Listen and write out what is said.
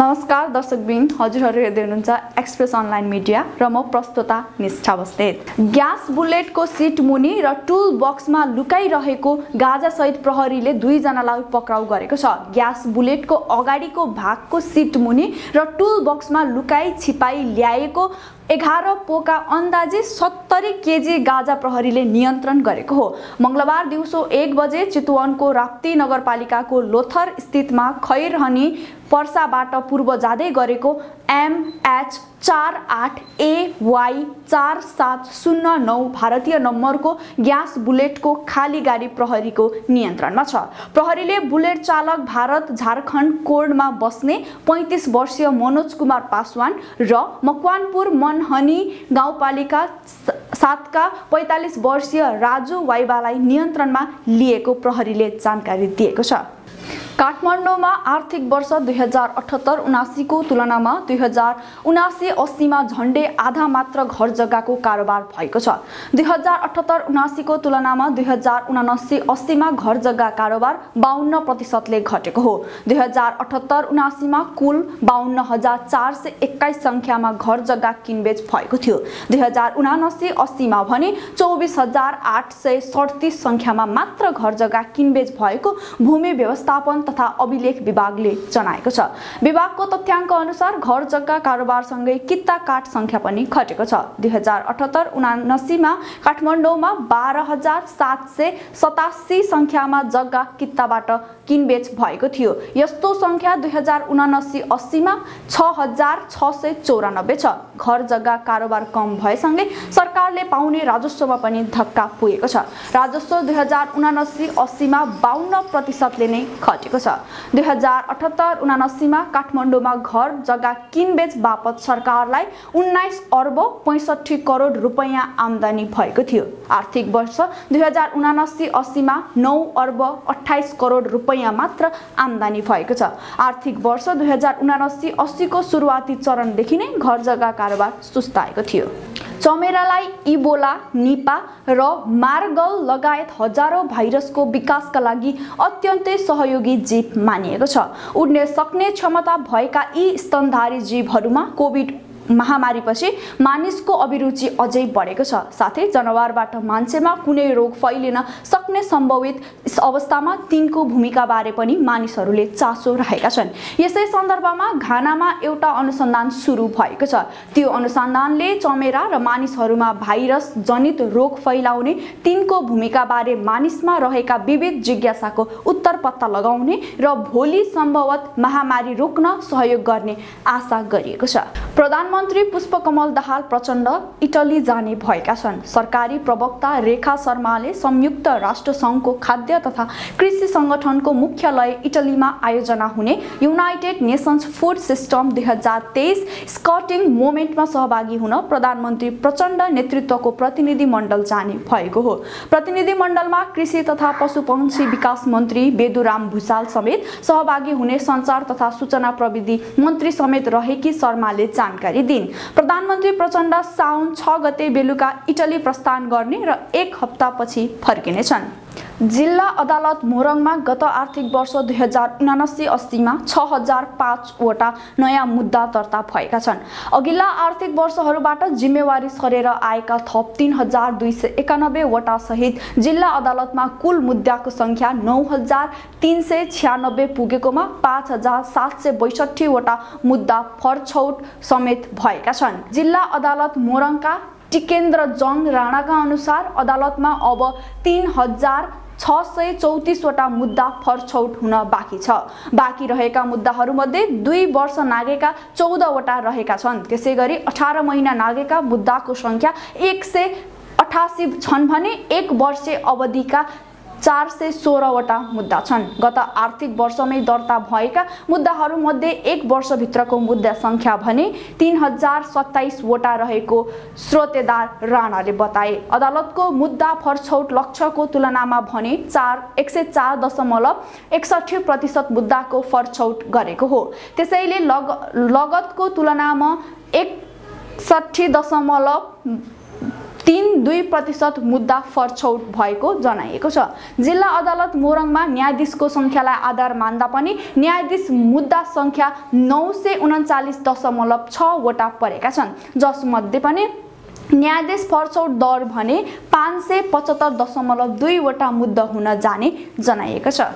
नमस्कार दर्शकबिन। हजुरहरू हेर्दै हुनुहुन्छ एक्सप्रेस अनलाइन मिडिया र म प्रस्तुता निष्ठा बस्नेत। ग्यास बुलेटको सिट मुनि र टुल बक्समा लुकाइरहेको गाजासहित प्रहरीले दुईजनालाई पक्राउ गरेको छ। ग्यास बुलेटको अगाडिको भागको सिट मुनि र टुल बक्समा लुकाई छिपाई ल्याएको एघार पोका अन्दाजी सत्तरी केजी गाजा प्रहरीले नियन्त्रण गरेको हो। मङ्गलबार दिउँसो एक बजे चितवनको राप्ती नगरपालिकाको लोथर स्थितमा खैरहनी पर्साबाट पूर्व जाँदै गरेको एमएच चार आठ एवाई चार सात शून्य नौ भारतीय नम्बरको ग्यास बुलेटको खाली गाडी प्रहरीको नियन्त्रणमा छ। प्रहरीले बुलेट चालक भारत झारखण्ड कोडमा बस्ने पैँतिस वर्षीय मनोज कुमार पासवान र मकवानपुर मनहनी गाउँपालिका सातका पैँतालिस वर्षीय राजु वाइबालाई नियन्त्रणमा लिएको प्रहरीले जानकारी दिएको छ। काठमाडौँमा आर्थिक वर्ष दुई हजार अठहत्तर उनासीको तुलनामा दुई हजार उनासी अस्सीमा झन्डै आधा मात्र घर जग्गाको कारोबार भएको छ। दुई हजार अठहत्तर उनासीको तुलनामा दुई हजार उनासी अस्सीमा घर जग्गा कारोबार बाहन्न प्रतिशतले घटेको हो। दुई हजार अठहत्तर उनासीमा कुल बाहन्न हजार चार सय एक्काइस सङ्ख्यामा घर जग्गा किनबेच भएको थियो। दुई हजार उनासी अस्सीमा भने चौबिस हजार आठ सय सडतिस सङ्ख्यामा मात्र घर जग्गा किनबेच भएको भूमि व्यवस्थापन तथा अभिलेख विभागले जनाएको छ। विभागको तथ्याङ्क अनुसार घर जग्गा कारोबारसँगै किता काठ सङ्ख्या पनि घटेको छ। दुई हजार अठहत्तर उनासीमा काठमाडौँमा बाह्र हजार सात सय सतासी सङ्ख्यामा जग्गा कित्ताबाट किनबेच भएको थियो। यस्तो सङ्ख्या दुई हजार उनासी अस्सीमा छ हजार छ सय चौरानब्बे छ। घर जग्गा कारोबार कम भएसँगै सरकारले पाउने राजस्वमा पनि धक्का पुगेको छ। राजस्व दुई हजार उनासी अस्सीमा बाहन्न प्रतिशतले नै घटेको छ। दुई हजार अठहत्तर उनासीमा काठमाडौँमा घर जग्गा किनबेच बापत सरकारलाई उन्नाइस अर्ब पैँसठी करोड रुपियाँ आम्दानी भएको थियो। आर्थिक वर्ष दुई हजार उनासी अस्सीमा नौ अर्ब अठाइस करोड रुपियाँ मात्र आम्दानी भएको छ। आर्थिक वर्ष दुई हजार उनासी अस्सीको सुरुवाती चरणदेखि नै घर जग्गा कारोबार सुस्ताएको थियो। चमेरालाई इबोला निपा र मार्गल लगायत हजारौँ भाइरसको विकासका लागि अत्यन्तै सहयोगी जीव मानिएको छ। उड्ने सक्ने क्षमता भएका यी स्तनधारी जीवहरूमा कोभिड महामारीपछि मानिसको अभिरुचि अझै बढेको छ। साथै जनावरबाट मान्छेमा कुनै रोग फैलिन सक्ने सम्भवित अवस्थामा तिनको भूमिकाबारे पनि मानिसहरूले चासो राखेका छन्। यसै सन्दर्भमा घानामा एउटा अनुसन्धान सुरु भएको छ। त्यो अनुसन्धानले चमेरा र मानिसहरूमा भाइरस जनित रोग फैलाउने तिनको भूमिकाबारे मानिसमा रहेका विविध जिज्ञासाको उत्तर पत्ता लगाउने र भोलि सम्भवत महामारी रोक्न सहयोग गर्ने आशा गरिएको छ। प्रधानमन्त्री मन्त्री पुष्पकमल दाहाल प्रचण्ड इटली जाने भएका छन्। सरकारी प्रवक्ता रेखा शर्माले संयुक्त राष्ट्र सङ्घको खाद्य तथा कृषि सङ्गठनको मुख्यालय इटलीमा आयोजना हुने युनाइटेड नेसन्स फुड सिस्टम दुई हजार तेइस स्कटिङ मोमेन्टमा सहभागी हुन प्रधानमन्त्री प्रचण्ड नेतृत्वको प्रतिनिधि मण्डल जाने भएको हो। प्रतिनिधि मण्डलमा कृषि तथा पशुपक्षी विकास मन्त्री बेदुराम भूषाल समेत सहभागी हुने सञ्चार तथा सूचना प्रविधि मन्त्री समेत रहेकी शर्माले जानकारी दिन प्रधानमन्त्री प्रचण्ड साउन छ गते बेलुका इटली प्रस्थान गर्ने र एक हप्तापछि फर्किनेछन्। जिल्ला अदालत मोरङमा गत आर्थिक वर्ष दुई हजार उनासी अस्सीमा छ हजार पाँचवटा नयाँ मुद्दा दर्ता भएका छन्। अघिल्ला आर्थिक वर्षहरूबाट जिम्मेवारी सरेर आएका थप तिन हजार दुई सय एकानब्बेवटा सहित जिल्ला अदालतमा कुल मुद्दाको सङ्ख्या नौ हजार तिन सय छ्यानब्बे पुगेकोमा पाँच हजार सात सय बैसठीवटा मुद्दा फरछौट समेत भएका छन्। जिल्ला अदालत मोरङका टिकेन्द्र जङ राणाका अनुसार अदालतमा अब तिन हजार छ सय चौतिसवटा मुद्दा फरछौट हुन बाँकी छ। बाँकी रहेका मुद्दाहरूमध्ये दुई वर्ष नागेका चौधवटा रहेका छन्। त्यसै गरी अठार महिना नागेका मुद्दाको सङ्ख्या एक सय अठासी छन् भने एक वर्ष अवधिका चार सय सोह्रवटा मुद्दा छन्। गत आर्थिक वर्षमै दर्ता भएका मुद्दाहरूमध्ये एक वर्षभित्रको मुद्दा सङ्ख्या भने तिन हजार सत्ताइसवटा रहेको स्रोतेदार राणाले बताए। अदालतको मुद्दा फरछौट लक्ष्यको तुलनामा भने चार एक सय चार दशमलव एकसठी प्रतिशत मुद्दाको फरछौट गरेको हो। त्यसैले लग लगतको तुलनामा एकसठी दशमलव तिन दुई प्रतिशत मुद्दा फरछौट भएको जनाइएको छ। जिल्ला अदालत मोरङमा न्यायाधीशको सङ्ख्यालाई आधार मान्दा पनि न्यायाधीश मुद्दा सङ्ख्या नौ सय उन्चालिस दशमलव छवटा परेका छन्। जसमध्ये पनि न्यायाधीश फरछौट दर भने पाँच सय पचहत्तर दशमलव दुईवटा मुद्दा हुन जाने जनाइएको छ।